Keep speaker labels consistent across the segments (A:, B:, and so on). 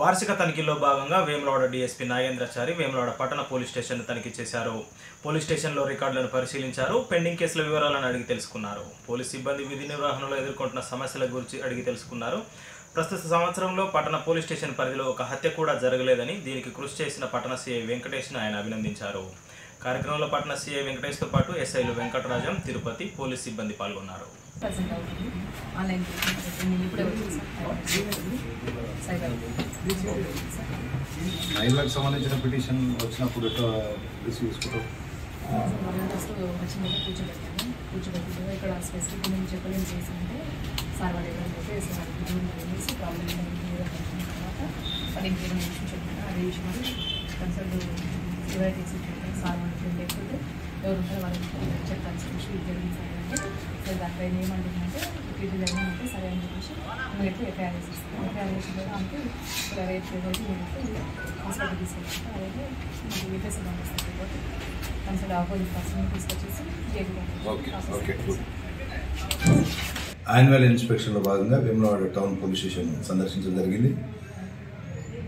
A: వార్షిక తనిఖీల్లో భాగంగా వేములవాడ డీఎస్పీ నాగేంద్రచారి వేములవాడ పట్టణ పోలీస్ స్టేషన్ తనిఖీ చేశారు. పోలీస్ స్టేషన్లో రికార్డులను పరిశీలించారు. పెండింగ్ కేసుల వివరాలను అడిగి తెలుసుకున్నారు. పోలీస్ సిబ్బంది విధి నిర్వహణలో ఎదుర్కొంటున్న సమస్యల గురించి అడిగి తెలుసుకున్నారు. ప్రస్తుత సంవత్సరంలో పట్టణ పోలీస్ స్టేషన్ పరిధిలో ఒక హత్య కూడా జరగలేదని దీనికి కృషి చేసిన పట్టణ సీఐ వెంకటేష్ను ఆయన అభినందించారు. కార్యక్రమంలో పట్టణ సీఐ వెంకటేష్తో పాటు ఎస్ఐలు వెంకటరాజం తిరుపతి పోలీస్ సిబ్బంది పాల్గొన్నారు.
B: ఆన్లైన్ ట్రీట్మెంట్ నేను
C: మహిళలకు సంబంధించిన పిటిషన్ వచ్చినప్పుడు ఎట్లా రిసీవ్ చేసుకుంటాం
B: ఫస్ట్ ఇక్కడ స్పెసిఫిక్ నేను చెప్పలేము చేసి అంటే సార్ వాడు ఎక్కడ సార్ ప్రాబ్లం తర్వాత అది ఇంకేమైనా విషయం చెప్పాను అదే విషయం కన్సల్ట్ డివైడ్ చేసి చెప్పాను సార్ వాళ్ళు లేకపోతే ఎవరు ఉంటారో వాళ్ళకి చెప్తాను విషయం జరిగింది సార్ అంటే దాంట్లో ఏమంటుందంటే ఇది జరిగిందంటే సరే అని చెప్పేసి నువ్వు ఎప్పుడు ఎఫ్ఐఆర్ చేసిస్తాను ఎఫ్ఐఆర్ చేసిన తర్వాత అంటే ఇలా రేపు రోజు హాస్పిటల్ మీకు రిపోర్ట్ ఆపోజిట్ పర్సన్ తీసుకొచ్చేసి
C: ఓకే ఓకే గుడ్. యాన్యువల్ ఇన్స్పెక్షన్లో భాగంగా వేములవాడ టౌన్ పోలీస్ స్టేషన్ సందర్శించడం జరిగింది.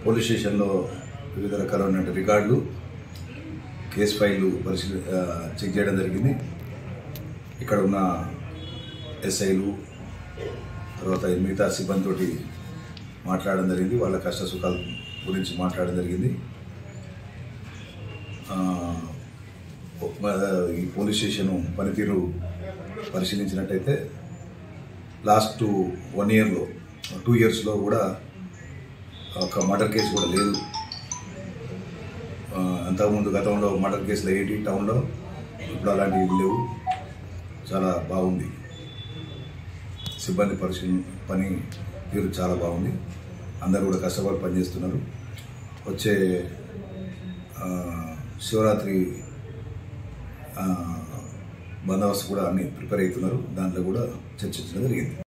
C: పోలీస్ స్టేషన్లో వివిధ రకాలైన రికార్డులు కేసు ఫైళ్ళు పరిశీలి చెక్ చేయడం జరిగింది. ఇక్కడ ఉన్న ఎస్ఐలు తర్వాత మిగతా సిబ్బందితోటి మాట్లాడడం జరిగింది. వాళ్ళ కష్ట సుఖాల గురించి మాట్లాడడం జరిగింది. ఈ పోలీస్ స్టేషన్ పనితీరు పరిశీలించినట్టయితే లాస్ట్ వన్ ఇయర్లో టూ ఇయర్స్లో కూడా ఒక మర్డర్ కేసు కూడా లేదు. అంతకుముందు గతంలో మర్డర్ కేసులు ఏంటి టౌన్లో ఇప్పుడు అలాంటివి లేవు. చాలా బాగుంది. సిబ్బంది పరిశీలన పని తీరు చాలా బాగుంది. అందరూ కూడా కష్టపడి పనిచేస్తున్నారు. వచ్చే శివరాత్రి బందోబస్తు కూడా అన్ని ప్రిపేర్ అవుతున్నారు. దాంట్లో కూడా చర్చించడం జరిగింది.